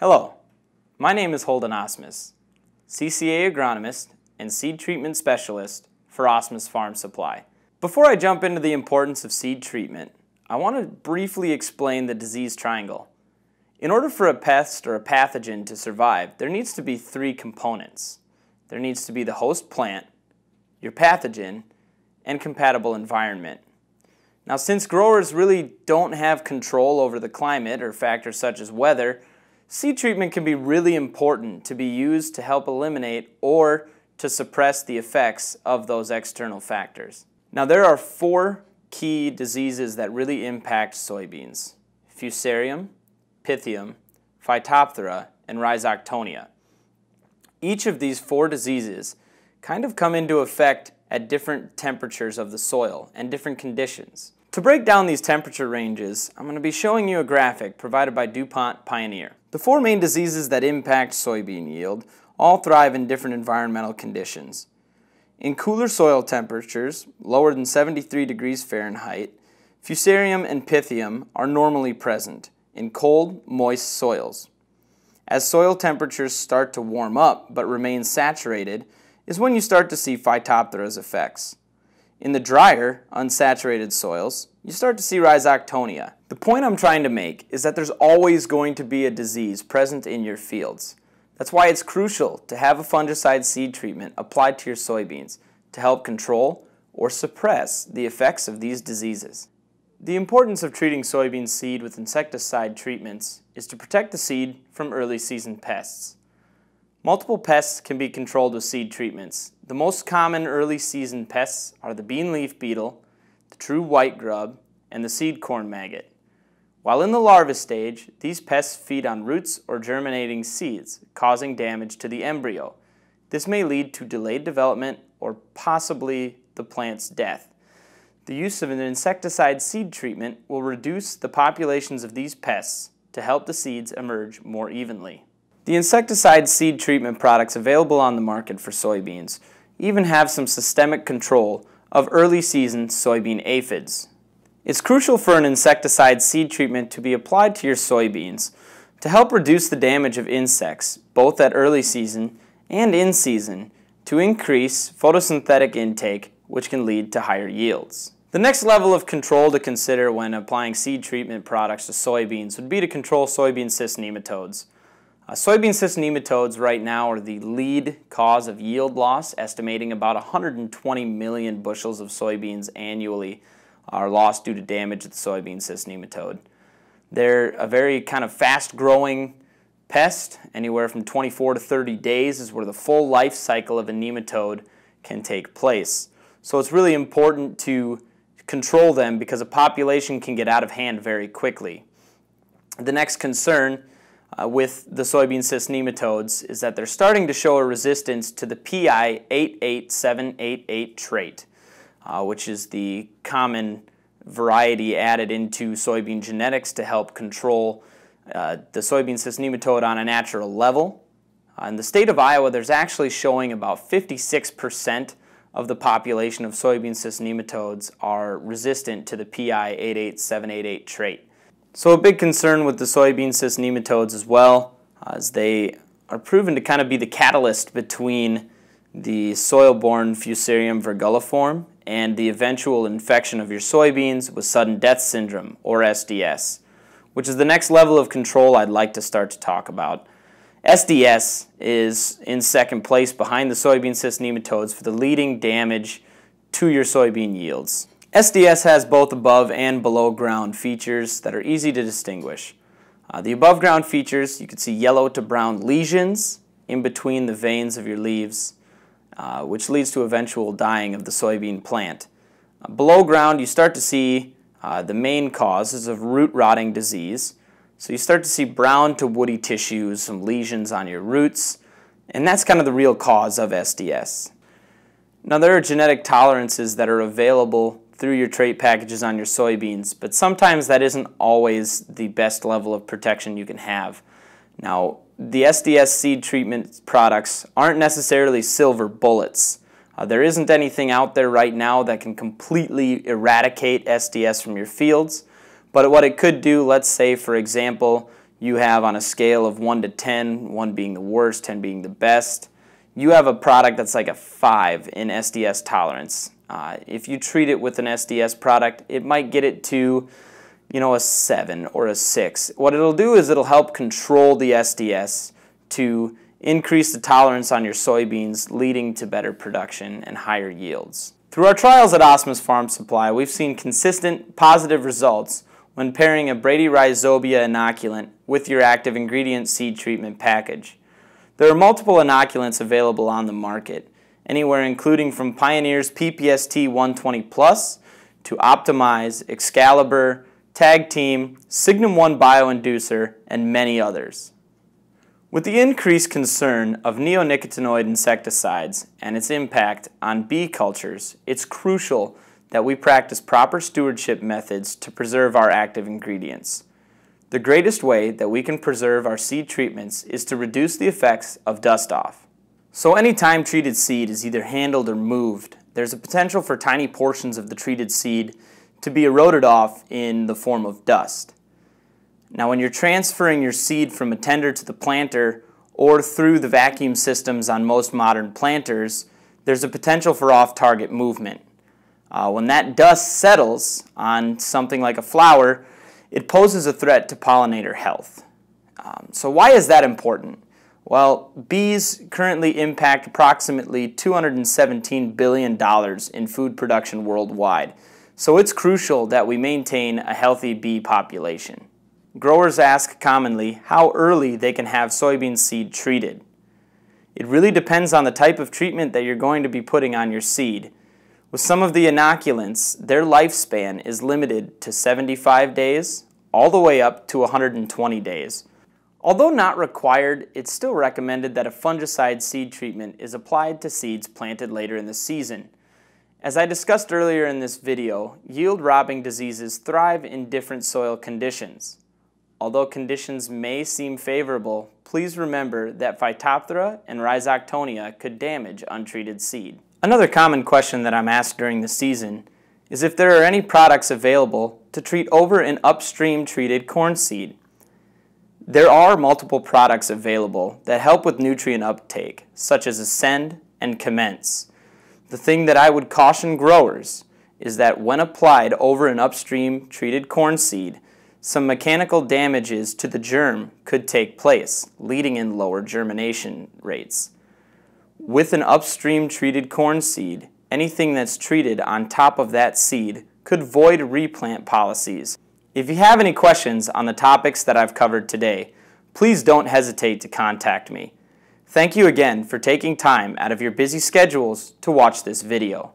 Hello, my name is Holden Asmus, CCA agronomist and seed treatment specialist for Asmus Farm Supply. Before I jump into the importance of seed treatment, I want to briefly explain the disease triangle. In order for a pest or a pathogen to survive, there needs to be three components. There needs to be the host plant, your pathogen, and compatible environment. Now, since growers really don't have control over the climate or factors such as weather, seed treatment can be really important to be used to help eliminate or to suppress the effects of those external factors. Now, there are four key diseases that really impact soybeans Fusarium, Pythium, Phytophthora, and Rhizoctonia. Each of these four diseases kind of come into effect at different temperatures of the soil and different conditions. To break down these temperature ranges, I'm going to be showing you a graphic provided by DuPont Pioneer. The four main diseases that impact soybean yield all thrive in different environmental conditions. In cooler soil temperatures, lower than 73 degrees Fahrenheit, fusarium and pythium are normally present in cold, moist soils. As soil temperatures start to warm up but remain saturated is when you start to see Phytophthora's effects. In the drier, unsaturated soils, you start to see rhizoctonia. The point I'm trying to make is that there's always going to be a disease present in your fields. That's why it's crucial to have a fungicide seed treatment applied to your soybeans to help control or suppress the effects of these diseases. The importance of treating soybean seed with insecticide treatments is to protect the seed from early season pests. Multiple pests can be controlled with seed treatments. The most common early season pests are the bean leaf beetle, the true white grub, and the seed corn maggot. While in the larva stage, these pests feed on roots or germinating seeds, causing damage to the embryo. This may lead to delayed development or possibly the plant's death. The use of an insecticide seed treatment will reduce the populations of these pests to help the seeds emerge more evenly. The insecticide seed treatment products available on the market for soybeans even have some systemic control of early season soybean aphids. It's crucial for an insecticide seed treatment to be applied to your soybeans to help reduce the damage of insects, both at early season and in season, to increase photosynthetic intake, which can lead to higher yields. The next level of control to consider when applying seed treatment products to soybeans would be to control soybean cyst nematodes. Uh, soybean cyst nematodes right now are the lead cause of yield loss, estimating about 120 million bushels of soybeans annually are lost due to damage to the soybean cyst nematode. They're a very kind of fast growing pest, anywhere from 24 to 30 days is where the full life cycle of a nematode can take place. So it's really important to control them because a population can get out of hand very quickly. The next concern uh, with the soybean cyst nematodes is that they're starting to show a resistance to the PI 88788 trait, uh, which is the common variety added into soybean genetics to help control uh, the soybean cyst nematode on a natural level. Uh, in the state of Iowa, there's actually showing about 56% of the population of soybean cyst nematodes are resistant to the PI 88788 trait. So a big concern with the soybean cyst nematodes as well uh, is they are proven to kind of be the catalyst between the soil-borne Fusarium virguliforme and the eventual infection of your soybeans with sudden death syndrome, or SDS, which is the next level of control I'd like to start to talk about. SDS is in second place behind the soybean cyst nematodes for the leading damage to your soybean yields. SDS has both above and below ground features that are easy to distinguish. Uh, the above ground features, you can see yellow to brown lesions in between the veins of your leaves, uh, which leads to eventual dying of the soybean plant. Uh, below ground, you start to see uh, the main causes of root rotting disease. So you start to see brown to woody tissues, some lesions on your roots, and that's kind of the real cause of SDS. Now there are genetic tolerances that are available through your trait packages on your soybeans, but sometimes that isn't always the best level of protection you can have. Now, the SDS seed treatment products aren't necessarily silver bullets. Uh, there isn't anything out there right now that can completely eradicate SDS from your fields, but what it could do, let's say for example, you have on a scale of 1 to 10, 1 being the worst, 10 being the best, you have a product that's like a 5 in SDS tolerance. Uh, if you treat it with an SDS product, it might get it to you know, a 7 or a 6. What it'll do is it'll help control the SDS to increase the tolerance on your soybeans, leading to better production and higher yields. Through our trials at Asmus Farm Supply, we've seen consistent positive results when pairing a Bradyrhizobia inoculant with your active ingredient seed treatment package. There are multiple inoculants available on the market, anywhere including from Pioneer's PPST 120 Plus to Optimize, Excalibur, Tag Team, Signum 1 Bioinducer, and many others. With the increased concern of neonicotinoid insecticides and its impact on bee cultures, it's crucial that we practice proper stewardship methods to preserve our active ingredients. The greatest way that we can preserve our seed treatments is to reduce the effects of dust off. So anytime treated seed is either handled or moved, there's a potential for tiny portions of the treated seed to be eroded off in the form of dust. Now when you're transferring your seed from a tender to the planter or through the vacuum systems on most modern planters, there's a potential for off-target movement. Uh, when that dust settles on something like a flower, it poses a threat to pollinator health. Um, so why is that important? Well, bees currently impact approximately $217 billion in food production worldwide. So it's crucial that we maintain a healthy bee population. Growers ask commonly how early they can have soybean seed treated. It really depends on the type of treatment that you're going to be putting on your seed. With some of the inoculants, their lifespan is limited to 75 days all the way up to 120 days. Although not required, it's still recommended that a fungicide seed treatment is applied to seeds planted later in the season. As I discussed earlier in this video, yield robbing diseases thrive in different soil conditions. Although conditions may seem favorable, please remember that Phytophthora and Rhizoctonia could damage untreated seed. Another common question that I'm asked during the season is if there are any products available to treat over and upstream treated corn seed. There are multiple products available that help with nutrient uptake, such as Ascend and Commence. The thing that I would caution growers is that when applied over an upstream treated corn seed, some mechanical damages to the germ could take place, leading in lower germination rates. With an upstream treated corn seed, anything that's treated on top of that seed could void replant policies. If you have any questions on the topics that I've covered today, please don't hesitate to contact me. Thank you again for taking time out of your busy schedules to watch this video.